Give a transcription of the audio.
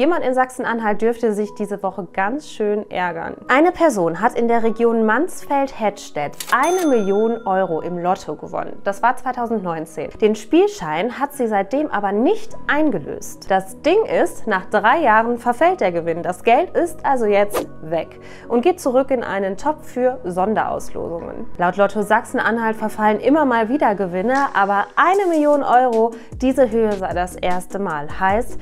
Jemand in Sachsen-Anhalt dürfte sich diese Woche ganz schön ärgern. Eine Person hat in der Region Mansfeld-Hettstedt eine Million Euro im Lotto gewonnen. Das war 2019. Den Spielschein hat sie seitdem aber nicht eingelöst. Das Ding ist, nach drei Jahren verfällt der Gewinn. Das Geld ist also jetzt weg und geht zurück in einen Topf für Sonderauslosungen. Laut Lotto Sachsen-Anhalt verfallen immer mal wieder Gewinne, aber eine Million Euro, diese Höhe sei das erste Mal. Heißt,